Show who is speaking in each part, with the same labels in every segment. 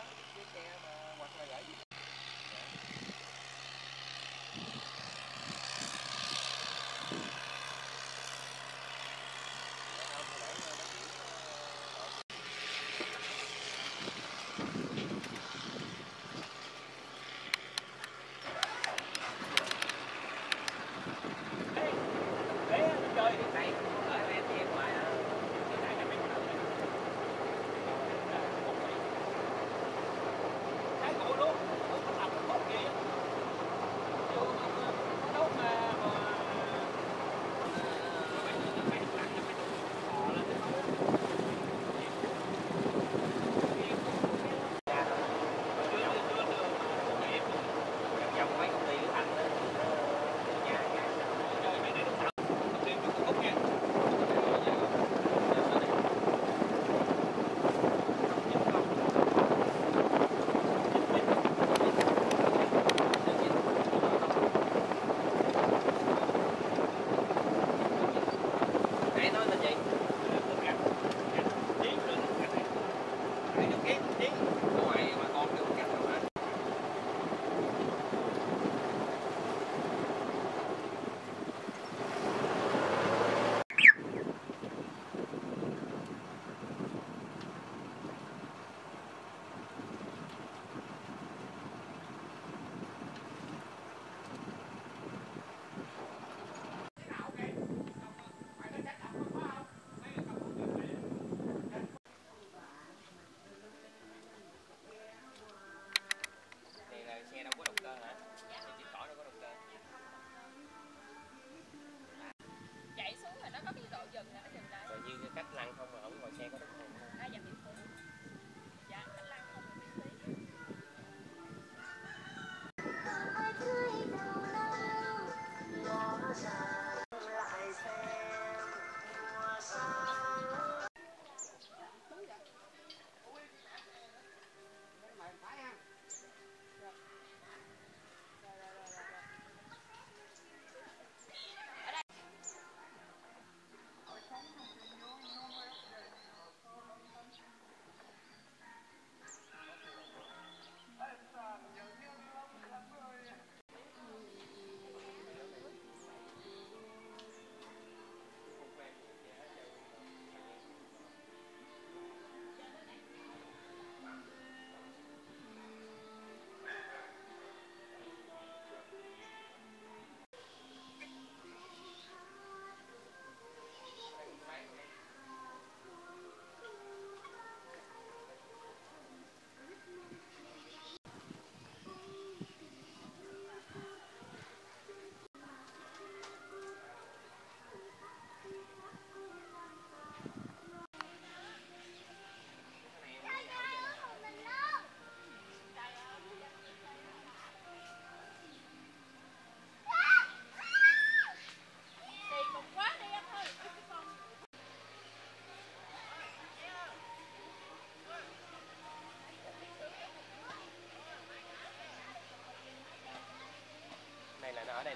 Speaker 1: đó chiếc xe mà hoặc là gãy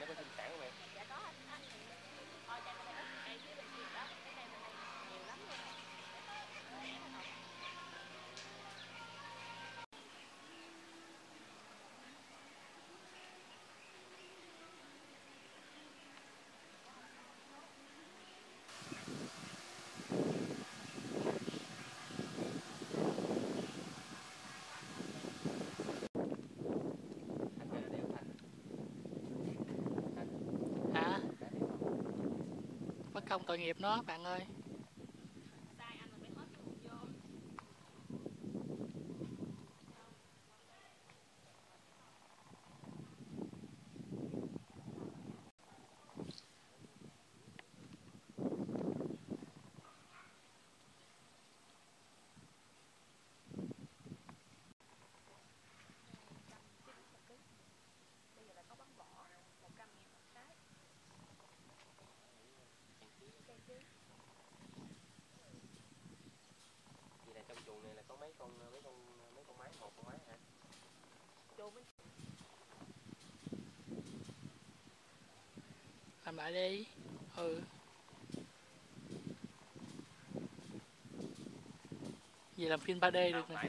Speaker 1: dai. không
Speaker 2: tội nghiệp nó bạn ơi. làm lại đi. Ừ. Vậy làm phim 3D được
Speaker 1: này